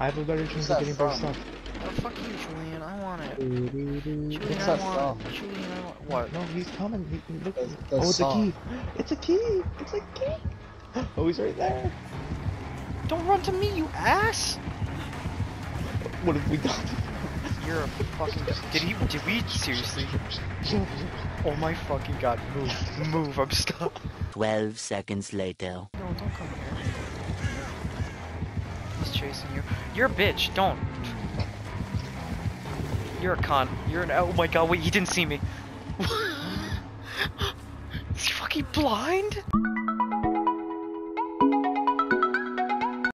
I have a better chance of getting better from? stuff. Oh, fuck you, Julian. I want it. What's Julian, What's I that want. from? Julian, I want. What? No, he's coming. He, look. The- the oh, it's song. a key. It's a key. It's a key. Oh, he's right there. Don't run to me, you ass! What have we done? You're a fucking. Did he? Did we seriously? Oh my fucking god! Move, move! I'm stuck. 12 seconds later. No, don't come here. Chasing you. You're a bitch. Don't. You're a con. You're an. Oh my god! Wait, he didn't see me. Is he fucking blind?